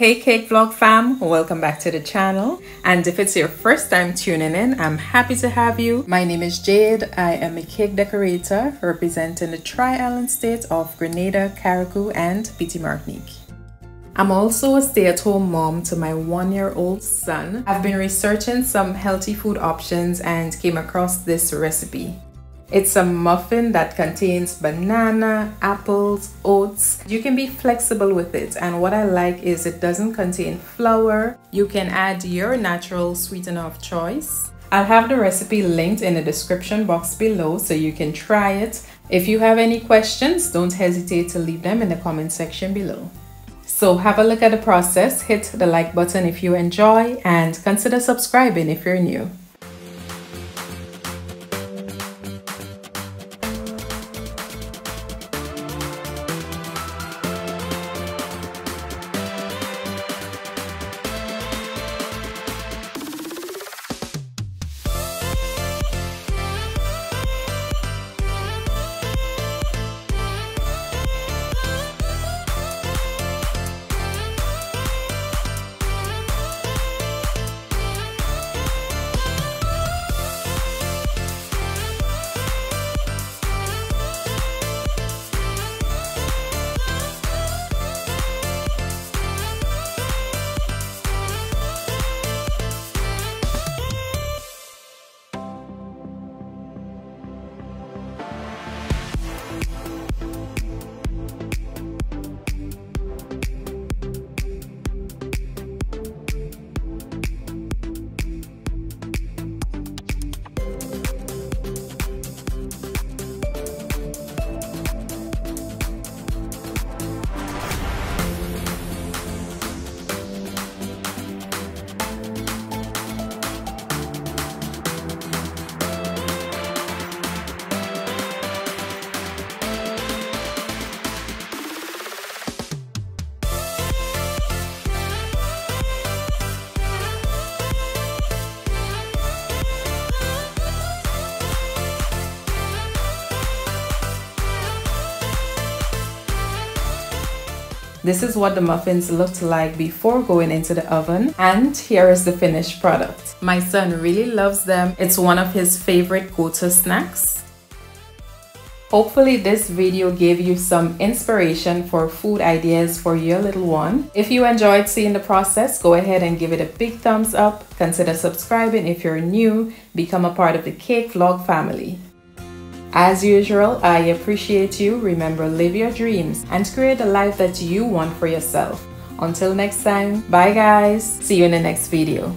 Hey Cake Vlog fam, welcome back to the channel. And if it's your first time tuning in, I'm happy to have you. My name is Jade. I am a cake decorator representing the Tri-Island state of Grenada, Carriacou, and Petite Martinique. I'm also a stay-at-home mom to my one-year-old son. I've been researching some healthy food options and came across this recipe. It's a muffin that contains banana, apples, oats. You can be flexible with it and what I like is it doesn't contain flour. You can add your natural sweetener of choice. I'll have the recipe linked in the description box below so you can try it. If you have any questions, don't hesitate to leave them in the comment section below. So have a look at the process, hit the like button if you enjoy and consider subscribing if you're new. This is what the muffins looked like before going into the oven and here is the finished product. My son really loves them. It's one of his favorite go-to snacks. Hopefully this video gave you some inspiration for food ideas for your little one. If you enjoyed seeing the process, go ahead and give it a big thumbs up. Consider subscribing if you're new. Become a part of the Cake Vlog family. As usual, I appreciate you. Remember, live your dreams and create the life that you want for yourself. Until next time, bye guys. See you in the next video.